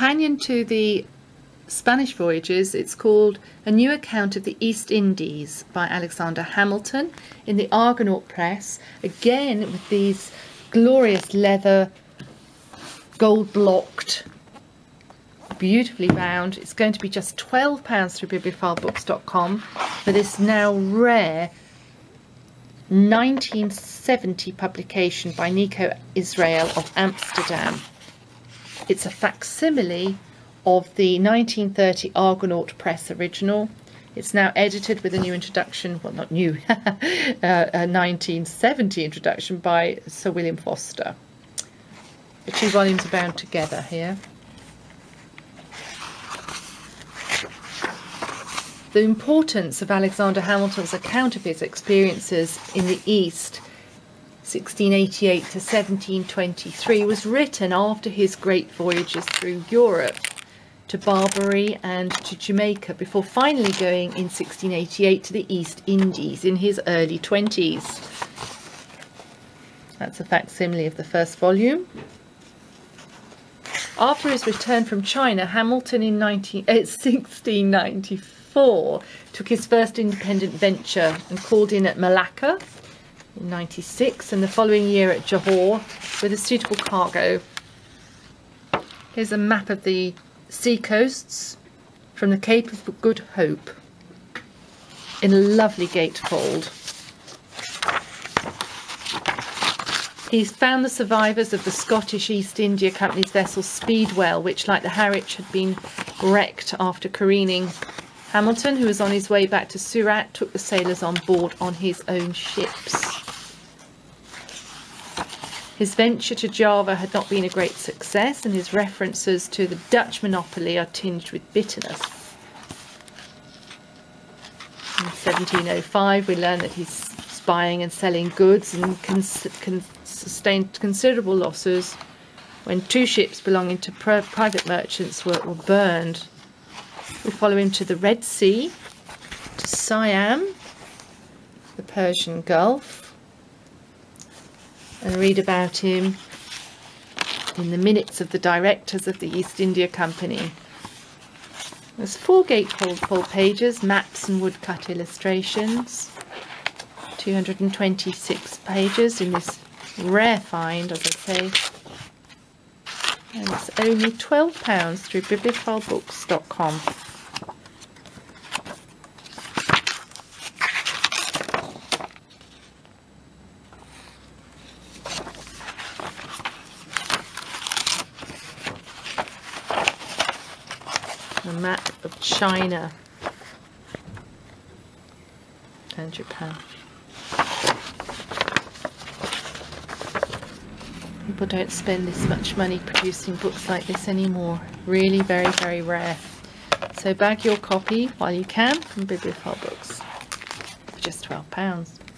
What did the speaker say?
companion to the Spanish voyages, it's called A New Account of the East Indies by Alexander Hamilton in the Argonaut Press, again with these glorious leather, gold blocked, beautifully bound. It's going to be just £12 through bibliophilebooks.com for this now rare 1970 publication by Nico Israel of Amsterdam. It's a facsimile of the 1930 Argonaut Press original. It's now edited with a new introduction, well, not new, uh, a 1970 introduction by Sir William Foster. The two volumes are bound together here. The importance of Alexander Hamilton's account of his experiences in the East 1688 to 1723 was written after his great voyages through Europe to Barbary and to Jamaica before finally going in 1688 to the East Indies in his early 20s. That's a facsimile of the first volume. After his return from China, Hamilton in 19, uh, 1694 took his first independent venture and called in at Malacca in 96 and the following year at Johor with a suitable cargo. Here's a map of the sea coasts from the Cape of Good Hope in a lovely gatefold. He's found the survivors of the Scottish East India Company's vessel Speedwell, which, like the Harwich, had been wrecked after careening. Hamilton, who was on his way back to Surat, took the sailors on board on his own ships. His venture to Java had not been a great success, and his references to the Dutch monopoly are tinged with bitterness. In 1705, we learn that he's spying and selling goods and con sustained considerable losses when two ships belonging to private merchants were, were burned. We follow him to the Red Sea, to Siam, the Persian Gulf, and read about him in the minutes of the directors of the East India Company. There's four gatefold pages, maps and woodcut illustrations. 226 pages in this rare find, as I say. And it's only £12 through bibliophilebooks.com. a map of China and Japan. People don't spend this much money producing books like this anymore. Really very, very rare. So bag your copy while you can from Bibliophile Books for just £12.